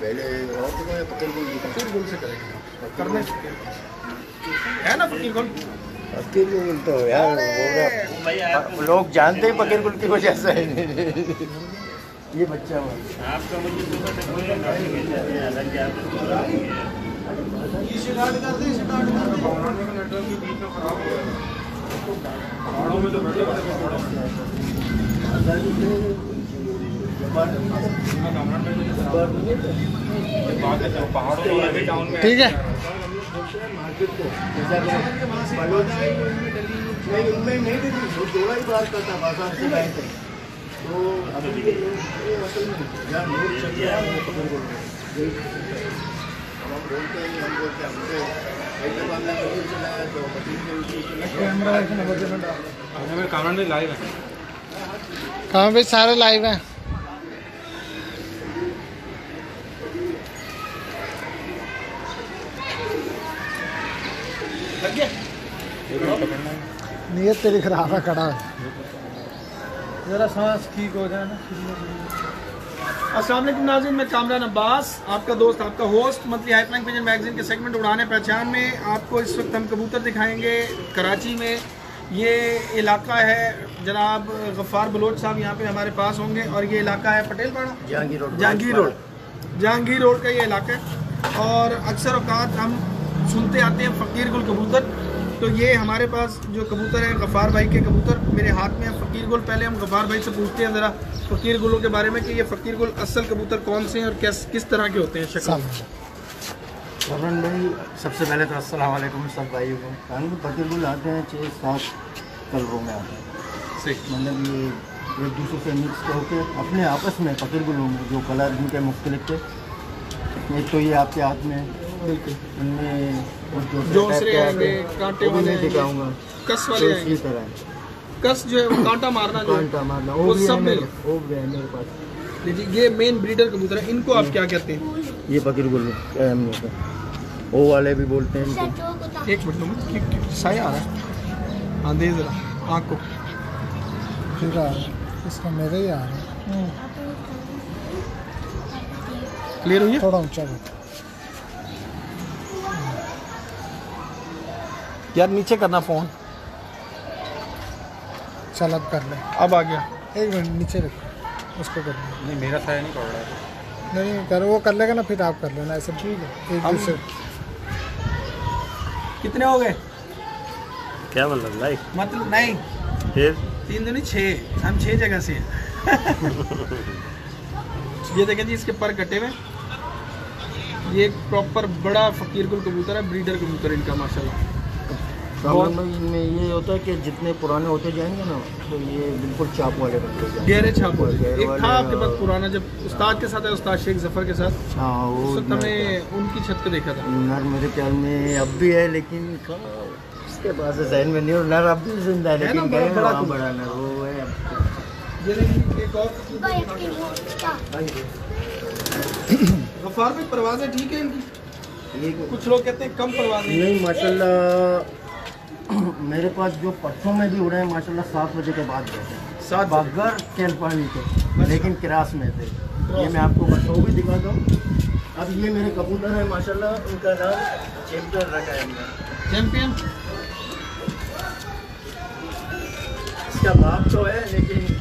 پہلے اور ہے فقیر گل لوگ جانتے ہیں فقیر گل کی وجہ سے۔ یہ بچہ آپ کا مجھے ٹھیک ہے۔ کہاں پہ سارے لائیو ہیں؟ نیت تیری خراب ہے کھڑا ذرا سانس ٹھیک ہو جائے نا۔ السلام علیکم ناظرین میں کامران عباس آپ کا دوست آپ کا host monthly high flying pigeon magazine کے سیگمنٹ اڑانے پہچان میں آپ کو اس وقت ہم کبوتر دکھائیں گے کراچی میں۔ یہ علاقہ ہے جناب غفار بلوچ صاحب یہاں پہ ہمارے پاس ہوں گے اور یہ علاقہ ہے Patel Para. Jahangir road. Jahangir road. Jahangir road کا یہ علاقہ ہے۔ اور اکثر اوقات ہم سنتے آتے ہیں فقیر گل کبوتر۔ تو یہ ہمارے پاس جو کبوتر ہیں غفار بھائی کے کبوتر میرے ہاتھ میں ہیں۔ فقیر گل پہلے ہم غفار بھائی سے پوچھتے ہیں ذرا فقیر گلوں کے بارے میں کہ یہ فقیر گل اصل کبوتر کون سے ہیں اور کس کس طرح کے ہوتے ہیں شکل؟ ورن بھائی سب سے پہلے تو السلام علیکم سب بھائی کو۔ فقیر گل آتے ہیں چھ سات کلروں میں آتے ہیں۔ مطلب یہ ایک دوسرے سے مکس کر کے اپنے آپس میں فقیر گلوں میں جو کلر ان کے مختلف تھے۔ ایک تو یہ آپ کے ہاتھ میں بالکل میں دوسرے آئیں گے کانٹے والے دکھاؤں گا۔ کس والے اسی طرح۔ کس جو ہے یہ مین جی۔ گل وہ والے بھی بولتے ہیں اچھا، ایک منٹ سایہ آ رہا ہے۔ ہاں دے ذرا آنکھ کو۔ اس کا میرے ہی آ رہا ہے۔ کلیئر ہوئی تھوڑا اونچا یار نیچے کرنا فون۔ چل اب کر لیں اب آ گیا ایک منٹ نیچے رکھو اس کو کر لیں نہیں میرا سایہ نہیں پڑ رہا نہیں کر وہ کر لے گا نا پھر آپ کر لینا ایسا ٹھیک ہے۔ ایک دوسرے۔ کتنے ہو گئے؟ کیا مطلب؟ بھائی مطلب نہیں۔ تین دن چھ۔ ہم چھ جگہ سے یہ دیکھیں جی اس کے پر کٹے ہوئے۔ یہ پراپر بڑا فقیر کل کبوتر ہے بریڈر کبوتر ان کا ماشاء اللہ پرابلم ان میں یہ ہوتا ہے کہ جتنے پرانے ہوتے جائیں گے نا تو یہ بالکل چاپ والے بنتے جائیں گے۔ گہرے چھاپ والے۔ ایک تھا آپ کے پاس پرانا جب استاد کے ساتھ ہے استاد شیخ ظفر کے ساتھ ہاں وہ ان کی چھت کو دیکھا تھا۔ نر میرے خیال میں اب بھی ہے لیکن اس کے پاس ذہن میں نہیں اور نر اب بھی زندہ ہے لیکن ہاں، بڑا نر وہ ہے۔ غفار میں پروازیں ٹھیک ہیں ان کی؟ کچھ لوگ کہتے ہیں کم پروازیں نہیں ماشاءاللہ میرے پاس جو پرسوں میں بھی اڑے ہیں ماشاء اللہ سات بجے کے بعد گئے سات بغیر تیل پانی کے اچھا۔ لیکن کراس میں تھے۔ یہ میں آپ کو بچوں بھی دکھاتا ہوں۔ اب یہ میرے کبوتر ہیں ماشاء اللہ ان کا نام چیمپئن رکھا ہے چیمپئن؟ اس کا باپ تو ہے لیکن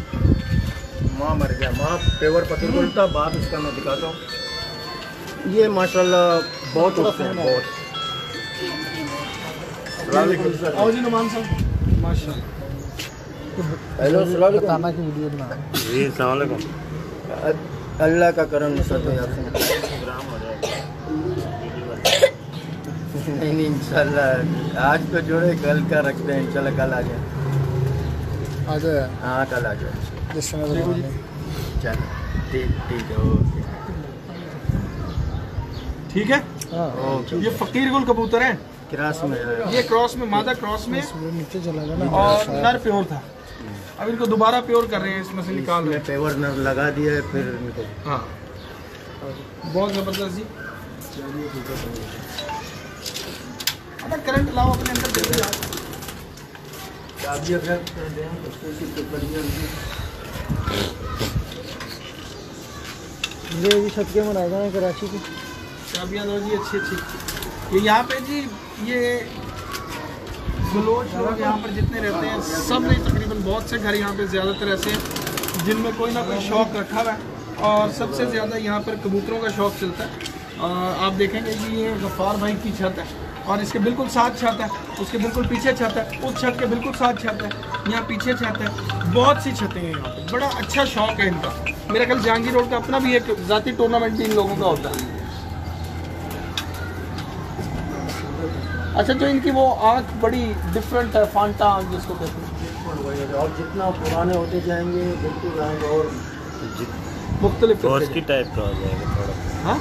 ماں مر گیا۔ ماں پیور پتھر بولتا باپ اس کا میں دکھاتا ہوں۔ یہ ماشاء اللہ بہت بہت۔ جی، جی، اللہ کا کرم نصرت ہو نہیں نہیں انشاءاللہ آج تو جوڑے کل کا رکھتے ہیں انشاءاللہ کل آ جائیں۔ آ جائے۔ ہاں کل آ جائیں۔ چلو ٹھیک ٹھیک ہے اوکے۔ ٹھیک ہے؟ یہ فقیر گل کبوتر ہیں۔ کراس میں یہ کراس میں مادہ کراس میں۔ اور نر پیور تھا۔ اب ان کو دوبارہ پیور کر رہے ہیں اس میں سے نکال رہے ہیں۔ پیور نر لگا دیا ہے پھر ہاں۔ بہت زبردست جی۔ اگر کرنٹ لاؤ اپنے اندر دے دیں چابی اگر دیں اس کو کی کراچی جی۔ کی۔ چابیاں دو جی اچھی اچھی۔ یہاں پہ جی یہ بلوچ لوگ یہاں پر جتنے رہتے ہیں، سب نے تقریباً بہت سے گھر یہاں پہ زیادہ تر ایسے ہیں، جن میں کوئی نہ کوئی شوق رکھا ہوا ہے۔ اور سب سے زیادہ یہاں پر کبوتروں کا شوق چلتا ہے۔ آپ دیکھیں گے کہ یہ غفار بھائی کی چھت ہے، اور اس کے بالکل ساتھ چھت ہے، اس کے بالکل پیچھے چھت ہے، اس چھت کے بالکل ساتھ چھت ہے، یہاں پیچھے چھت ہے۔ بہت سی چھتیں ہیں یہاں پہ، بڑا اچھا شوق ہے ان کا۔ میرا خیال جہانگیر روڈ کا اپنا بھی ایک ذاتی ٹورنامنٹ بھی ان لوگوں کا ہوتا ہے۔ اچھا جو ان کی وہ آنکھ بڑی ڈفرینٹ ہے فانٹا آنکھ جس کو کہتے ہیں۔ اور جتنا پرانے ہوتے جائیں گے بالکل رنگ اور مختلف بوسکی ٹائپ کا ہو جائے گا تھوڑا۔ ہاں؟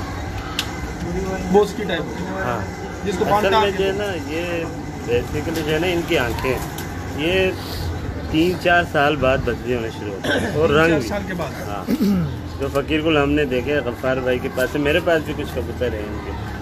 بوسکی ٹائپ ہاں جس کو فانٹا جو ہے نا یہ بیسیکلی جو ہے نا ان کی آنکھیں۔ یہ تین چار سال بعد بدلی ہونا شروع ہوتا ہے۔ اور رنگ سال کے بعد۔ ہاں۔ جو فقیر گل ہم نے دیکھے غفار بھائی کے پاس میرے پاس بھی کچھ کبوتر ہیں ان کے۔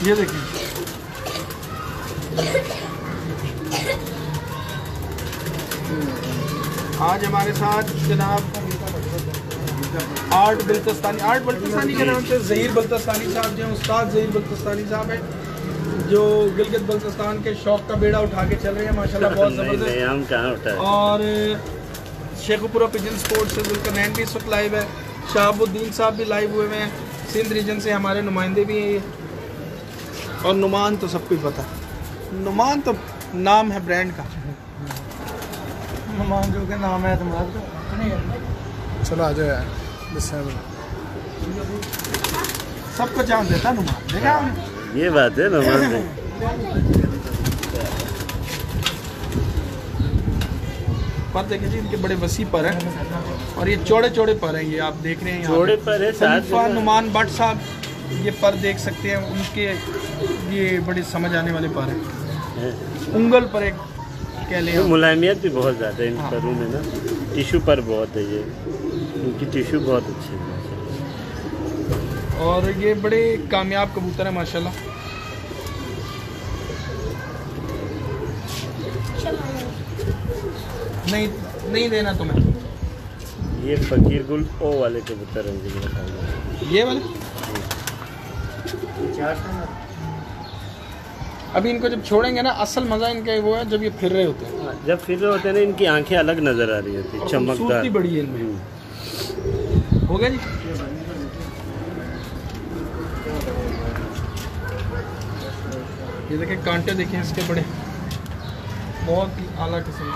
یہ دیکھیں۔ آج ہمارے ساتھ جناب آرٹ بلتستانی آرٹ بلتستانی کے نام سے ظہیر بلتستانی صاحب جو ہیں استاد ظہیر بلتستانی صاحب ہیں جو گلگت بلتستان کے شوق کا بیڑا اٹھا کے چل رہے ہیں ماشاءاللہ بہت زبردست۔ اور شیخو پورہ پجن سپورٹ سے ذوالکرنین بھی اس وقت لائیو ہے شہاب الدین صاحب بھی لائیو ہوئے ہیں سندھ ریجن سے ہمارے نمائندے بھی ہیں۔ اور نمان تو سب کچھ پتہ ہے۔ نمان تو نام ہے برینڈ کا۔ نمان جو کہ نام ہے تمہارا۔ چلو آ جاؤ یار سب کو چانس دیتا نمان۔ دیکھا یہ بات ہے نمان نعمان پر دیکھیں جی ان کے بڑے وسیع پر ہیں۔ اور یہ چوڑے چوڑے پر ہیں یہ آپ دیکھ رہے ہیں۔ چوڑے پر ہیں ہے نمان بٹ صاحب۔ یہ پر دیکھ سکتے ہیں ان کے یہ بڑے سمجھ آنے والے پر ہیں۔ ہاں۔ انگل پر ایک کہہ لیں ملائمیت بھی بہت زیادہ ہے ان ہاں۔ پروں میں نا۔ ٹیشو پر بہت ہے یہ۔ ان کی ٹیشو بہت اچھی ہے اور یہ بڑے کامیاب کبوتر ہیں ماشاءاللہ نہیں دینا تمہیں یہ فقیر گل او والے کبوتر ہیں یہ والے؟ ابھی ان کو جب چھوڑیں گے نا اصل مزہ ان کا وہ ہے جب یہ پھر رہے ہوتے ہیں۔ ہاں، جب پھر رہے ہوتے ہیں نا ان کی آنکھیں الگ نظر آ رہی ہوتی چمکدار۔ بڑی ہے ان میں۔ ہو گیا جی؟ یہ دیکھیں کانٹے دیکھیں اس کے بڑے۔ بہت اعلیٰ قسم۔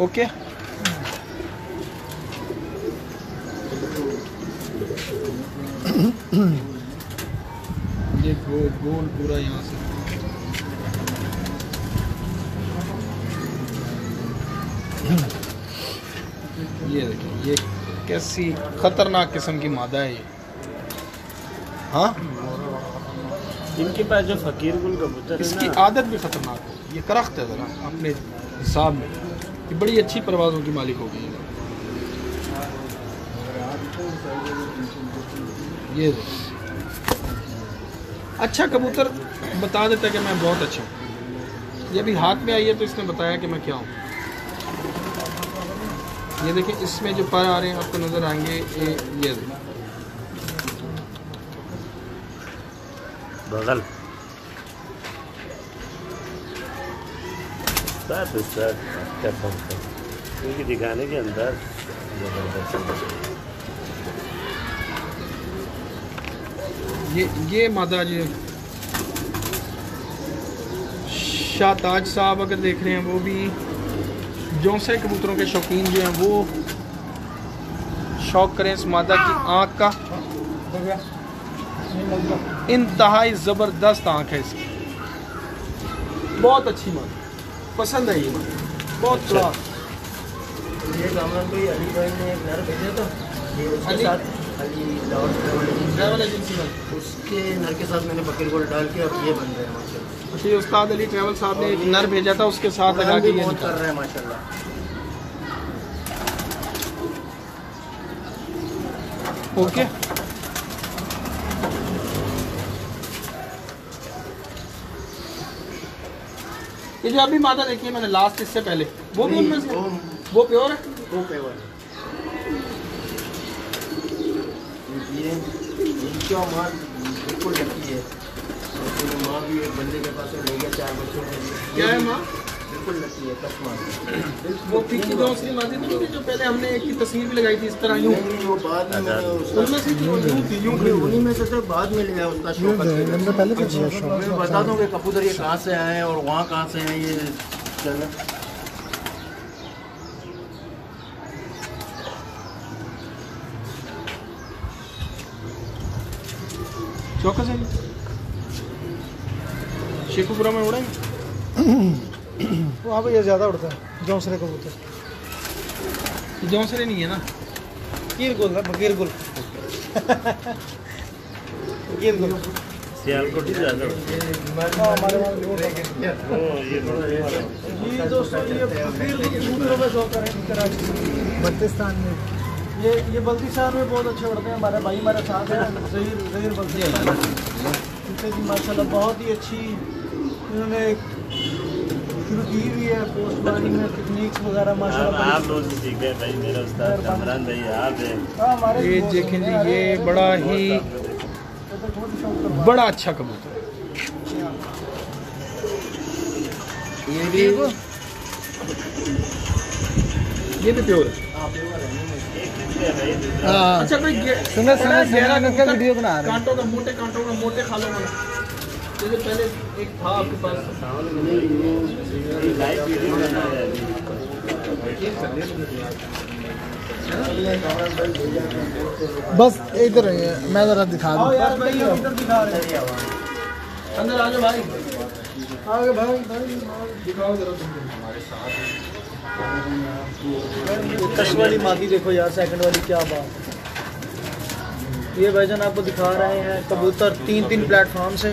اوکے یہ گول پورا یہاں سے۔ یہ دیکھیں یہ کیسی خطرناک قسم کی مادہ ہے یہ۔ ہاں؟ ان کے پاس جو فقیر گل اس کی عادت بھی خطرناک ہے۔ یہ کرخت ہے ذرا اپنے حساب میں۔ کہ بڑی اچھی پروازوں کی مالک ہو گئی ہے یہ اچھا کبوتر بتا دیتا کہ میں بہت اچھا ہوں۔ یہ بھی ہاتھ میں آئی ہے تو اس نے بتایا کہ میں کیا ہوں۔ یہ دیکھیں، اس میں جو پر آ رہے ہیں، آپ کو نظر آئیں گے، یہ بغل۔ ساتھ ساتھ کا فنکشن دکھانے کے اندر۔ یہ یہ مادہ جی۔ شاہ تاج صاحب اگر دیکھ رہے ہیں، وہ بھی جونسے کبوتروں کے شوقین جو ہیں، وہ شوق کریں اس مادہ کی آنکھ کا۔ انتہائی زبردست آنکھ ہے اس کی۔ بہت اچھی مادہ۔ پسند ہے یہ۔ بہت اچھا۔ تھوڑا علی نے اس کے ساتھ میں۔ نے بکیر گول ڈال کے اور یہ بن اچھا، استاد علی ٹریول صاحب نے ایک نر بھیجا تھا اس کے ساتھ لگا کے یہ کر رہے ہیں ماشاء اللہ اوکے۔ یہ جو ابھی مادہ دیکھی ہے میں نے لاسٹ اس سے پہلے وہ بھی ان میں سے؟ وہ پیور ہے؟ وہ پیور ہے۔ بالکل لکی ہے۔ ماں بھی ایک بندے کے پاس لے گیا چار بچوں نے کیا ہے ماں؟ بالکل ہے وہ پیچھے اصلی ماضی میں جو پہلے ہم نے ایک کی تصویر بھی لگائی تھی اس طرح یوں۔ ان میں سے یوں تھی یوں تھی میں سے بعد میں لیا اس کا شوق میں پہلے شوق۔ میں بتا دوں کہ یہ کہاں سے آئے ہیں اور وہاں کہاں سے ہیں یہ چوکس ہے شیخو پورا میں اڑیں وہاں پہ یہ زیادہ اڑتا ہے جونسرے کبوتر جونسرے نہیں ہے نا؟ گیر گل ہے۔ بغیر گل گیر گل زیادہ یہ یہ شوق ہے بلتستان میں۔ یہ یہ بلتستان میں بہت اچھے اڑتے ہیں۔ ہمارے بھائی ہمارے ساتھ ہیں۔ ظہیر ظہیر بلتی ہے جی، ماشاء اللہ بہت ہی اچھی۔ انہوں نے یہ دیکھیں جی یہ بڑا ہی بڑا اچھا کبوتر یہ بھی یہ بھی پیور ہے۔ ہاں۔ اچھا بھائی سنیں سنیں سنیں کا ویڈیو بنا رہے ہیں۔ کانٹوں کا موٹے کانٹوں کا موٹے کھالوں کا بس ایک بس ادھر میں ذرا دکھا دوں۔ اندر آ جاؤ بھائی۔ کش والی مادی دیکھو یار سیکنڈ والی کیا بات۔ یہ بھائی جان آپ کو دکھا رہے ہیں کبوتر تین تین پلیٹ فارم سے۔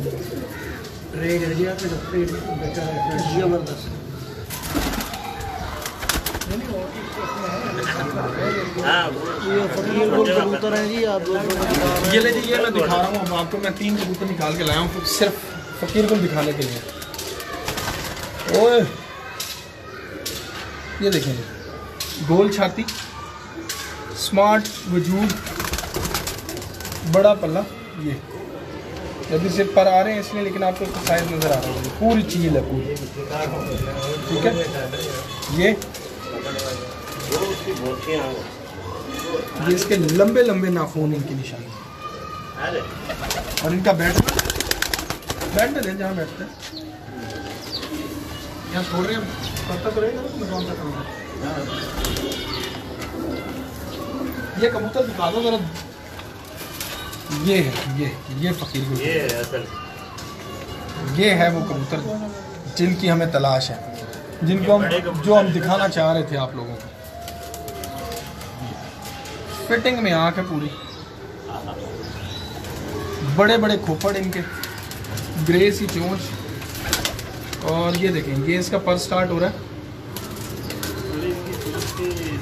یہ لے میں دکھا رہا ہوں آپ کو میں تین کبوتر نکال کے لایا ہوں صرف فقیر کو دکھانے کے لیے یہ دیکھیں جی گول چھاتی اسمارٹ وجود بڑا پلہ یہ جلدی سے پر آ رہے ہیں اس لیے، لیکن آپ کو سائز نظر آ رہا ہے۔ پوری چیل ہے، پوری۔ ٹھیک ہے؟ یہ یہ اس کے لمبے لمبے ناخون ان کے نشان اور ان کا بیٹھ بیٹھ دیں جہاں بیٹھتے ہیں یہاں چھوڑ رہے ہیں۔ پتہ تو رہے گا؟ میں کون سا کروں گا یہ کبوتر دکھا دو ذرا۔ یہ یہ یہ فقیر یہ یہ ہے وہ کبوتر جن کی ہمیں تلاش ہے جن کو ہم جو ہم دکھانا چاہ رہے تھے آپ لوگوں کو۔ فٹنگ میں آنکھ ہے پوری۔ بڑے بڑے کھوپڑ ان کے۔ گرے سی چونچ۔ اور یہ دیکھیں یہ اس کا پر سٹارٹ ہو رہا ہے۔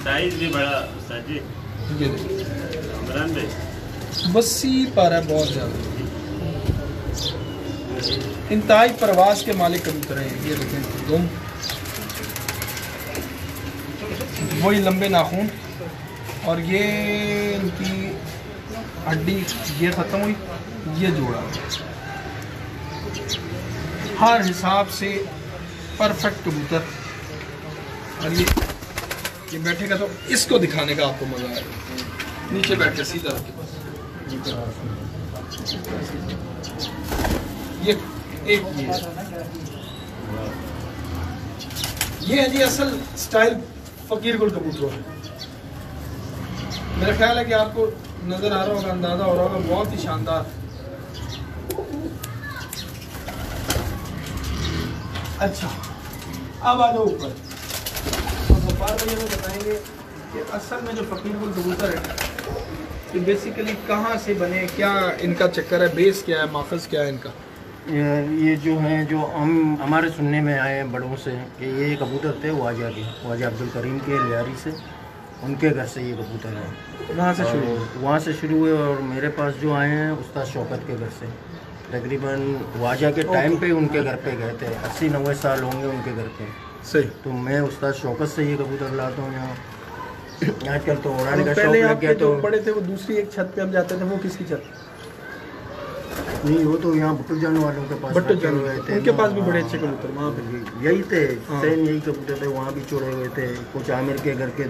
سائز بھی بڑا یہ دیکھیں۔ وسیع پر ہے بہت زیادہ۔ انتہائی پرواز کے مالک کبوتر ہیں۔ یہ دیکھیں دم۔ وہی لمبے ناخون اور یہ ان کی ہڈی، یہ ختم ہوئی، یہ جوڑا۔ ہر حساب سے پرفیکٹ کبوتر۔ اور یہ بیٹھے گا تو اس کو دکھانے کا آپ کو مزہ آئے۔ گا نیچے بیٹھ کے سیدھا یہ ہے جی یعنی اصل سٹائل فقیر گل کبوتروں ہے میرا خیال ہے کہ آپ کو نظر آ رہا ہوگا، اندازہ ہو رہا ہوگا، بہت ہی شاندار۔ اچھا اب آ جاؤ اوپر۔ تو بھوپال بھائی ہمیں بتائیں گے کہ اصل میں جو فقیر گل کبوتر ہے کہ بیسیکلی کہاں سے بنے؟ کیا ان کا چکر ہے؟ بیس کیا ہے؟ ماخذ کیا ہے ان کا؟ یہ جو ہیں جو ہم ہمارے سننے میں آئے ہیں بڑوں سے کہ یہ کبوتر تھے واجہ کے واجہ عبد الکریم کے لیاری سے۔ ان کے گھر سے یہ کبوتر ہے وہاں سے شروع وہاں سے شروع ہوئے اور میرے پاس جو آئے ہیں استاد شوکت کے گھر سے۔ تقریباً واجہ کے ٹائم پہ ان کے گھر پہ گئے تھے۔ اسی نوے سال ہوں گے ان کے گھر پہ۔ صحیح۔ تو میں استاد شوکت سے یہ کبوتر لاتا ہوں یہاں۔ آج کل تو اڑانے کا پڑے تھے وہ دوسری ایک چھت پہ ہم جاتے تھے وہ کس کی چھت؟ نہیں وہ تو یہاں بھٹو جان والوں کے پاس جان ہوئے تھے ان کے پاس بھی ہاں، بڑے ہاں، اچھے کبوتر وہاں پہ۔ جی، یہی تھے ہاں۔ یہی کبوتر تھے وہاں بھی چورے تھے کچھ عامر کے گھر کے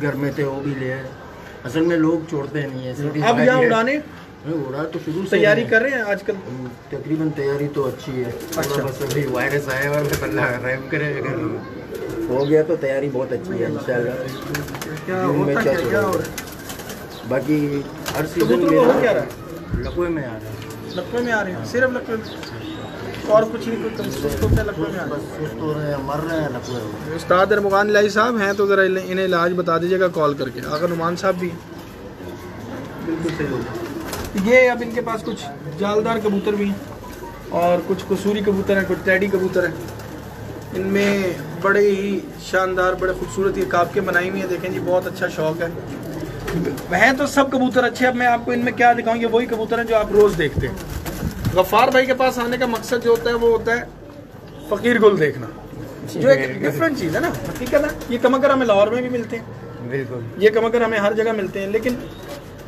گھر میں تھے وہ بھی لے اصل میں لوگ چھوڑتے نہیں ہیں اب یہاں اڑانے اڑا تو شروع سے تیاری کر رہے ہیں آج کل؟ تقریباً تیاری تو اچھی ہے۔ اچھا۔ بس ابھی وائرس آیا اور اللہ رحم کرے ہو گیا تو تیاری بہت اچھی ہے انشاءاللہ۔ کیا ہوتا کیا ہو رہا ہے باقی ہر سیزن میں کیا رہا ہے لکوے میں آ رہا ہے لکوے میں آ رہے ہیں صرف لکوے میں استاد ارمغان علیہ صاحب ہیں تو ذرا انہیں علاج بتا دیجیے گا کال کر کے آگر نمان صاحب بھی بالکل صحیح یہ اب ان کے پاس کچھ جالدار کبوتر بھی ہیں اور کچھ قصوری کبوتر ہیں کچھ ٹیڈی کبوتر ہیں ان میں بڑے ہی شاندار بڑے خوبصورت یہ کاپ کے بنائی ہوئی ہیں۔ دیکھیں جی بہت اچھا شوق ہے۔ ہیں تو سب کبوتر اچھے۔ اب میں آپ کو ان میں کیا دکھاؤں؟ یہ وہی کبوتر ہیں جو آپ روز دیکھتے ہیں۔ غفار بھائی کے پاس آنے کا مقصد جو ہوتا ہے وہ ہوتا ہے فقیر گل دیکھنا۔ جی، جو ایک ڈفرینٹ چیز ہے نا۔ حقیقت ہے یہ کمکر ہمیں لاہور میں بھی ملتے ہیں۔ بالکل۔ یہ کمکر ہمیں ہر جگہ ملتے ہیں۔ لیکن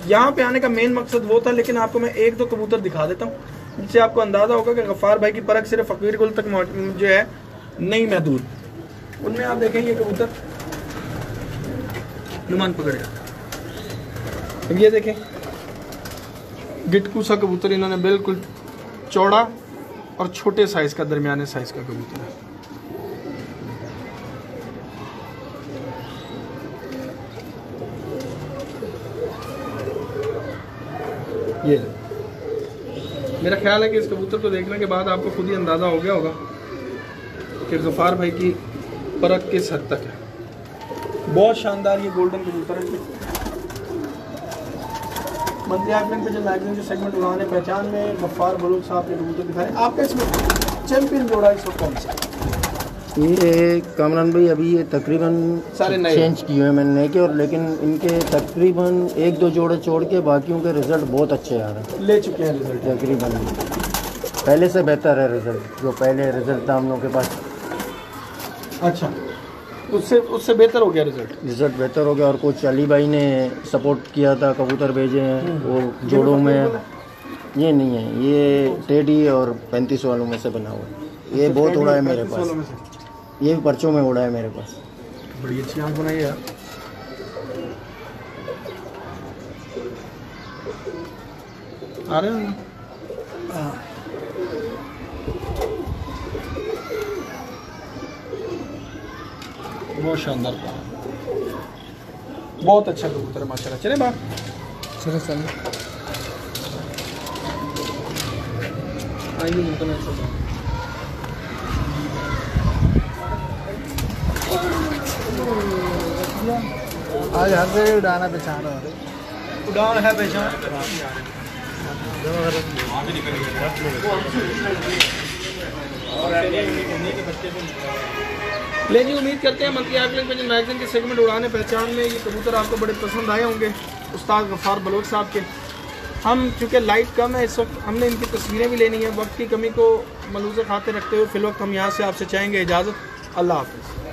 یہاں پہ آنے کا مین مقصد وہ تھا لیکن آپ کو میں ایک دو کبوتر دکھا دیتا ہوں۔ جس سے آپ کو اندازہ ہوگا کہ غفار بھائی کی پرکھ صرف فقیر گل تک جو ہے نہیں محدود۔ ان میں آپ دیکھیں یہ کبوتر۔ نمان پکڑے اب یہ دیکھیں۔ گٹکو سا کبوتر انہوں نے بالکل چوڑا اور چھوٹے سائز کا، درمیانے سائز کا کبوتر ہے۔ یہ میرا خیال ہے کہ اس کبوتر کو دیکھنے کے بعد آپ کو خود ہی اندازہ ہو گیا ہوگا کہ غفار بھائی کی پرکھ کس حد تک ہے؟ بہت شاندار یہ گولڈن کبوتر ہے۔ مندی آئیپلین پہ جو لائبلین جو سیگمنٹ انہوں نے پہچان میں غفار بلوک صاحب نے کبوتر دکھائے آپ کا اس میں چیمپئن جوڑا اس وقت کون سا؟ یہ کامران بھائی ابھی یہ تقریباً چینج کیے ہوئے میں نے کے اور لیکن ان کے تقریباً ایک دو جوڑے چھوڑ کے باقیوں کے رزلٹ بہت اچھے آ رہے ہیں۔ لے چکے ہیں رزلٹ تقریباً۔ پہلے سے بہتر ہے رزلٹ جو پہلے رزلٹ تھا ہم لوگوں کے پاس۔ اچھا۔ اس سے اس سے بہتر ہو گیا رزلٹ رزلٹ بہتر ہو گیا اور کوچ علی بھائی نے سپورٹ کیا تھا کبوتر بھیجے ہیں وہ جوڑوں میں۔ یہ نہیں ہے یہ ٹیڈی اور پینتیس والوں میں سے بنا ہوا ہے۔ یہ اچھا، بہت اڑا ہے میرے پاس۔ یہ بھی پرچوں میں اڑا ہے میرے پاس۔ بڑی اچھی آنکھ بنائی ہے۔ آ رہے ہیں۔ بہت شاندار کام بہت اچھا کبوتر ہے ماشاء اللہ۔ چلے باپ چلے چلے۔ آئیے ملتا آج ہر جگہ اڑان ہے پہچان ہو رہی اڑان ہے پہچان۔ اور لے جی امید کرتے ہیں منتقل آگلنگ پیجن میگزین کے سیگمنٹ اڑانے پہچان میں یہ کبوتر آپ کو بڑے پسند آئے ہوں گے، استاد غفار بلوچ صاحب کے۔ ہم چونکہ لائٹ کم ہے، اس وقت ہم نے ان کی تصویریں بھی لینی ہیں، وقت کی کمی کو ملوث خاطر رکھتے ہوئے فی الوقت ہم یہاں سے آپ سے چاہیں گے اجازت۔ اللہ حافظ۔